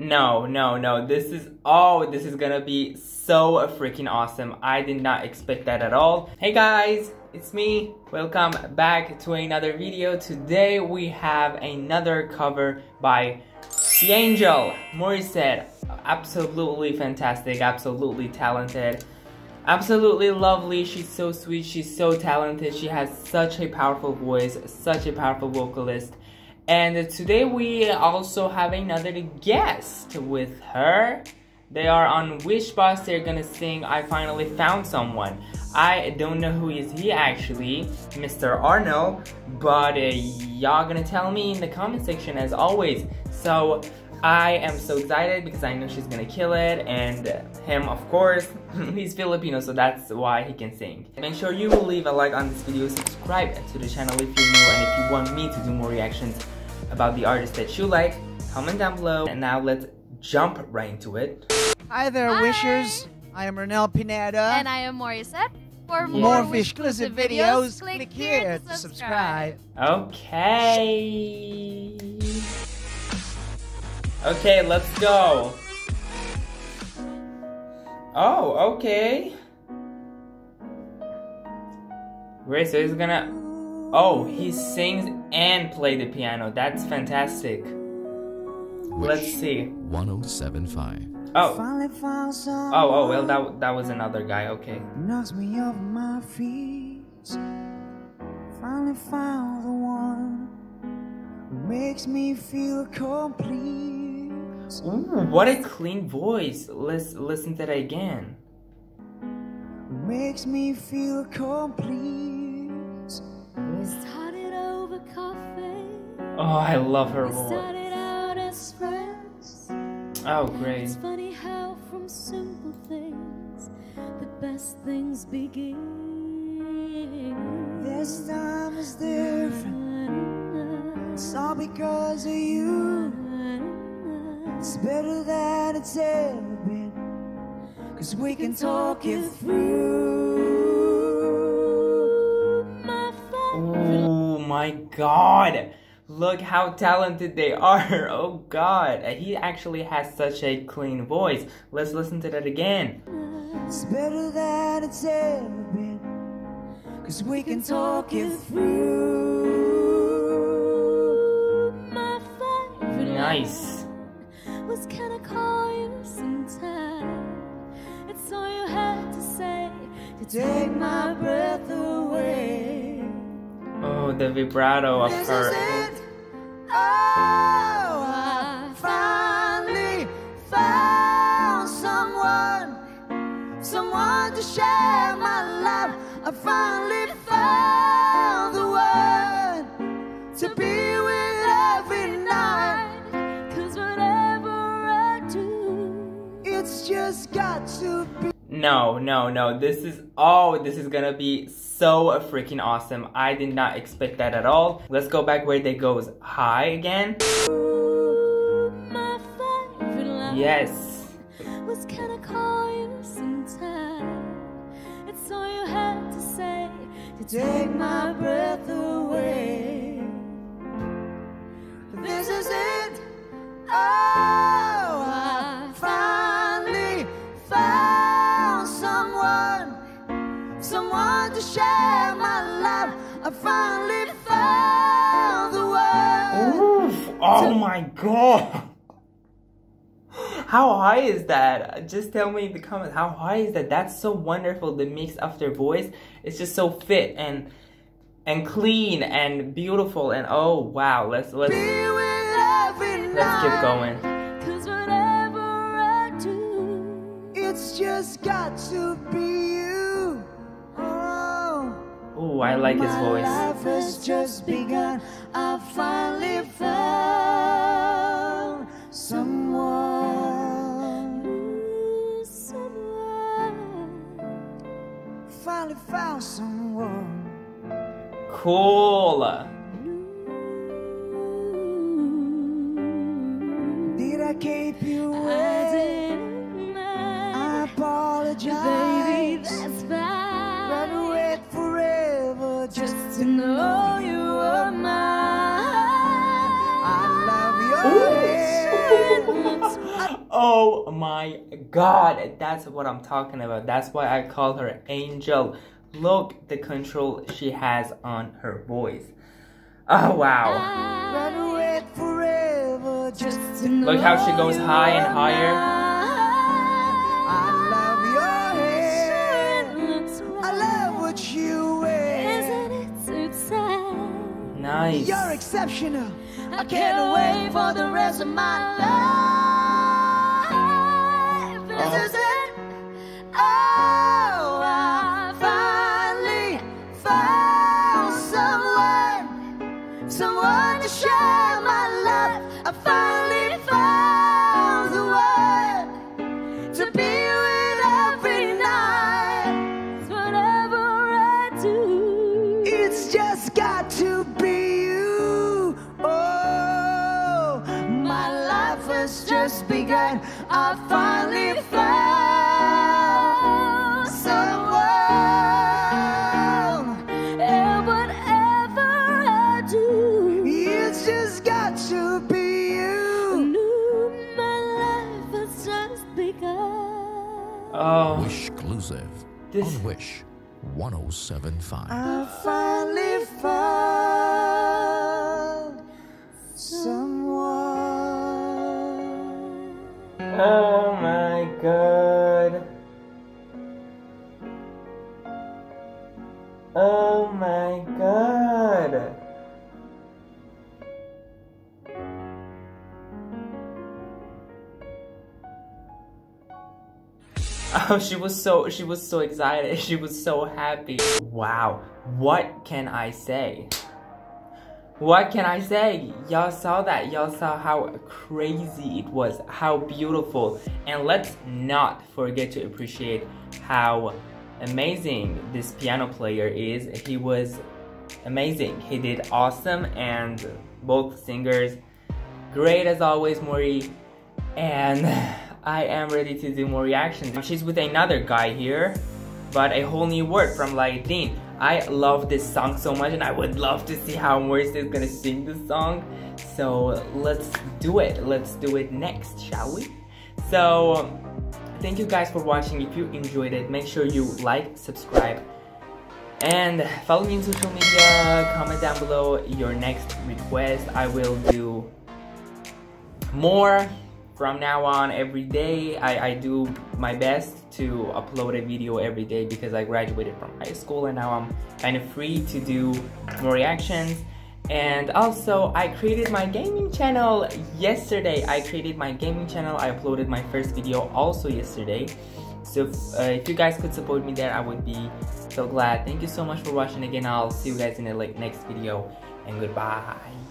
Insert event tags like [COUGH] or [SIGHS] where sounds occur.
No, no, no. This is, oh, this is gonna be so freaking awesome. I did not expect that at all. Hey guys, it's me. Welcome back to another video. Today we have another cover by The Angel Morissette. Absolutely fantastic, absolutely talented. Absolutely lovely. She's so sweet. She's so talented. She has such a powerful voice, such a powerful vocalist. And today we also have another guest with her. They are on Wish Bus. They're gonna sing I Finally Found Someone. I don't know who is he actually, Mr. Arnold, but uh, y'all gonna tell me in the comment section as always. So I am so excited because I know she's gonna kill it and him of course, [LAUGHS] he's Filipino so that's why he can sing. Make sure you leave a like on this video, subscribe to the channel if you're new and if you want me to do more reactions about the artist that you like, comment down below. And now let's jump right into it. Hi there, Hi. wishers. I am Arnel Pineda. And I am Morissette. For more more Wish exclusive videos, click, click here to subscribe. Okay. Okay, let's go. Oh, okay. Great, so he's gonna... Oh, he sings and play the piano. That's fantastic. Let's see. 1075. Oh, Finally found someone oh, oh, well, that, that was another guy. Okay. knocks me off my feet. Finally found the one who makes me feel complete. Ooh, what a clean voice. Let's listen to that again. Makes me feel complete. Oh, I love her We voice. started out as friends. Oh, great. It's funny how from simple things the best things begin. This time is different. It's all because of you. It's better than it's ever been. Cause we can talk it through. My god. Look how talented they are. [LAUGHS] Oh god. He actually has such a clean voice. Let's listen to that again. It's better than it's ever been. Cause we can talk it through. my favorite Nice. was can I call you sometime? It's all you had to say to Take my breath away. Oh, the vibrato of her. Oh, finally found someone, someone to share my life. I finally found the one to be with every night. Cause whatever I do, It's just got to be. No, no, no. This is oh, this is gonna be so freaking awesome. I did not expect that at all. Let's go back where they goes high again. my favorite line Yes. was can I call you sometime? It's all you had to say to Take my breath Oh my god. How high is that? Just tell me in the comments. How high is that? That's so wonderful. The mix of their voice. It's just so fit and and clean and beautiful and oh wow. Let's let's let's keep going. Cause whatever I do, It's just got to be. Oh. I like his My voice. life has just begun. I finally found someone. lose someone. Finally found someone. Cool. Did I keep you waiting? I apologize. Baby, that's Gotta just to you were mine. I love your Ooh. hair. It looks Oh my god, that's what I'm talking about. That's why I call her Angel. Look the control she has on her voice. Oh wow. Run away forever just Look how she goes high and higher. Sad? Nice. You're exceptional. I can't wait for the rest of my life. This oh. is I finally found someone. And whatever I do, It's just got to be you. knew my life has just begun. Oh, Wish exclusive This- on Wish 1075. I finally found Oh my god. [LAUGHS] Oh, she was so she was so excited. She was so happy. Wow. What can I say? What can I say? Y'all saw that. Y'all saw how crazy it was, how beautiful. And let's not forget to appreciate how amazing this piano player is. He was amazing. He did awesome and both singers great as always, Mori. And [SIGHS] I am ready to do more reactions. She's with another guy here, but a whole new word from Aladdin. I love this song so much and I would love to see how Maurice is gonna sing this song. So let's do it. Let's do it next, shall we? So thank you guys for watching. If you enjoyed it, make sure you like, subscribe, and follow me on social media. Comment down below your next request. I will do more from now on every day I, I do my best to upload a video every day because I graduated from high school and now I'm kind of free to do more reactions and also I created my gaming channel yesterday. I created my gaming channel. I uploaded my first video also yesterday. So if, uh, if you guys could support me there I would be so glad. Thank you so much for watching again. I'll see you guys in the next video. And goodbye